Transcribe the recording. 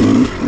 Mm-hmm.